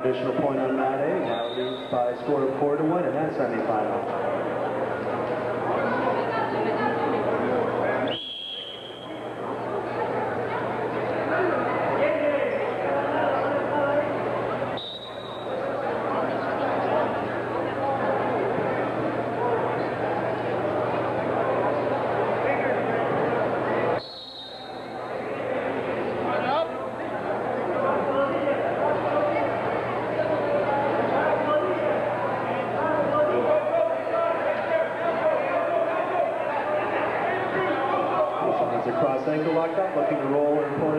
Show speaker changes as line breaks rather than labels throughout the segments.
Additional point on Mat A. Now leads by a score of four to one in that semifinal. ankle lock up, looking to roll her opponent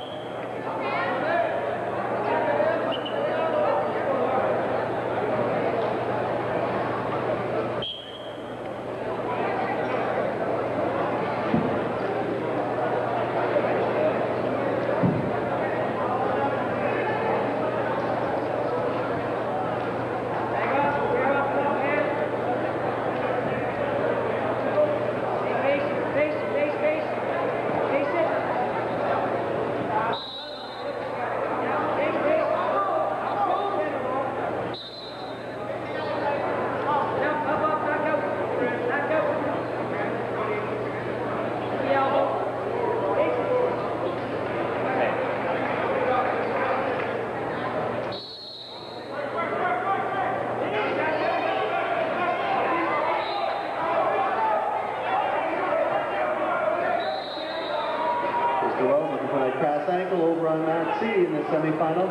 ankle over on Mat C in the semifinal.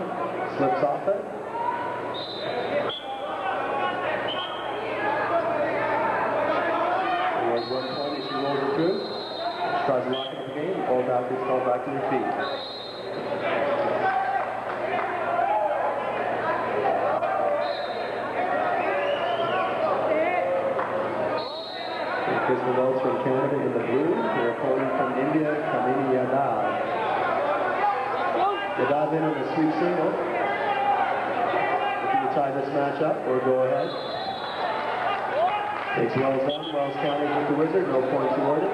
Slips off it. One point, she rolls it through. Tries to lock up the game. Both athletes fall back to their feet. Crystal Wells from Canada in the blue. Their opponent from India, Kamini Yadav. The dive in on the sweep single. Looking to tie this match up or go ahead. Takes Wells on. Wells counters with the wizard. No points awarded.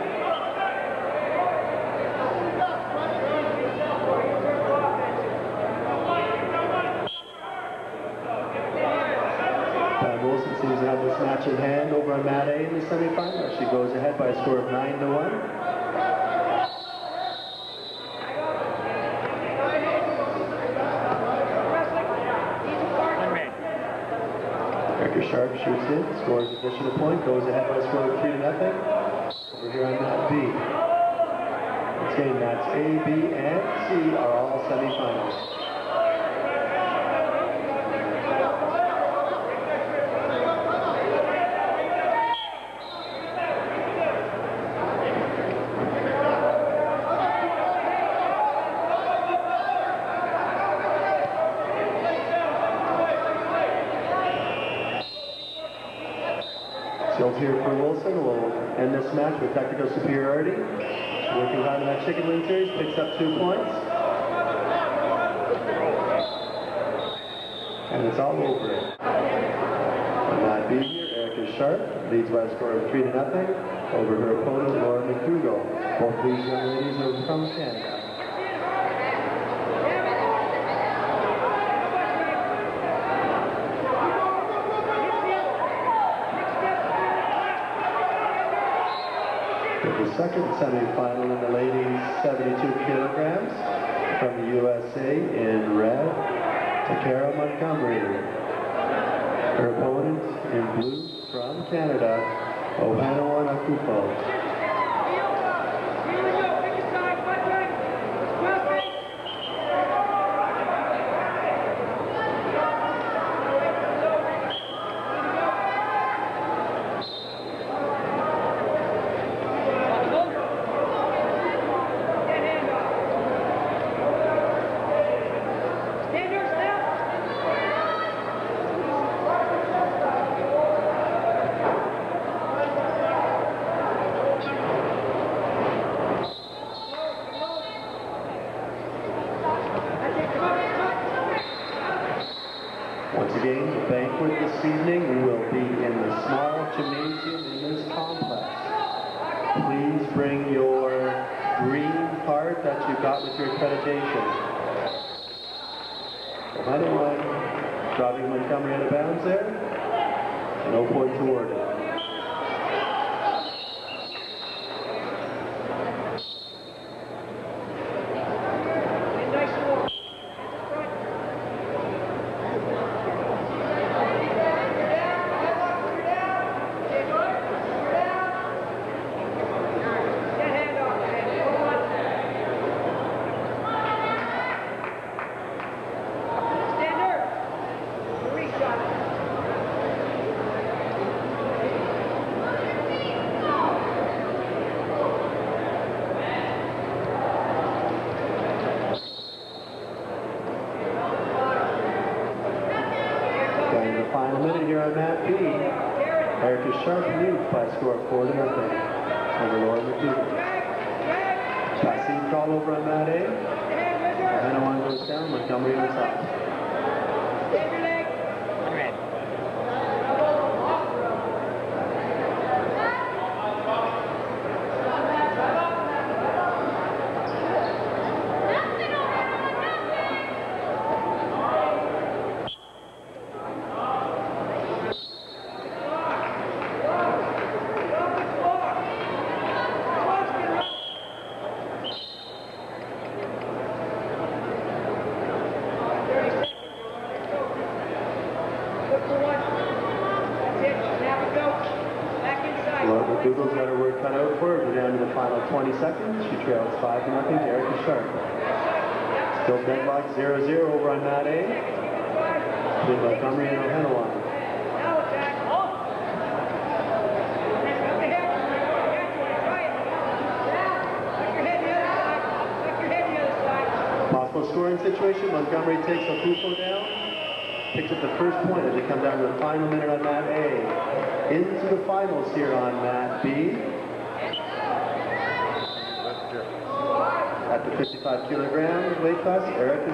Pam Wilson seems to have this match in hand over on Mat A in the semifinal. She goes ahead by a score of 9 to 1. Sharp shoots in, scores additional point, goes ahead by a score of 3 to nothing. Over here on mat B. Once again, mats A, B, and C are all semifinals. Here for Wilson will end this match with technical superiority. Working hard in that chicken wing series, picks up two points. And it's all over. On that B here, Erica Sharp leads by a score of three to nothing over her opponent, Laura McDougall. Both these young ladies are from Canada. the second semifinal in the ladies 72 kilograms from the USA in red, Toccara Montgomery. Her opponent in blue from Canada, Ohanawan Akuffo. You got with your accreditation. Another one, driving Montgomery out of bounds there. No points awarded. Going to the final minute here on Mat B. Erica Sharp leads by score of four to nothing over Laura McDougall. Passing call over on Mat A. Mahanawan goes down, Montgomery on top. Laura McDougall's got her work cut out for her. We're down to the final 20 seconds. She trails 5 to nothing to Erica Sharp. Still deadlock 0-0 over on Mat A. Montgomery and Ohanawan. Possible scoring situation. Montgomery takes a Akuffo down. Picks up the first point as they come down to the final minute on Mat A. Into the finals here on Mat B. At the 55 kilogram weight class, Erica